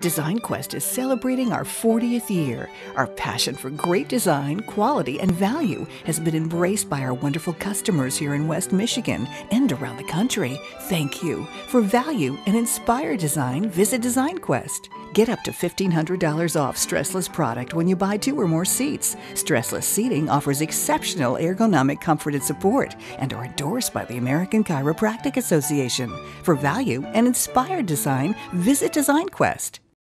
Design Quest is celebrating our 40th year. Our passion for great design, quality, and value has been embraced by our wonderful customers here in West Michigan and around the country. Thank you. For value and inspired design, visit Design Quest. Get up to $1,500 off Stressless product when you buy two or more seats. Stressless seating offers exceptional ergonomic comfort and support and are endorsed by the American Chiropractic Association. For value and inspired design, visit Design Quest.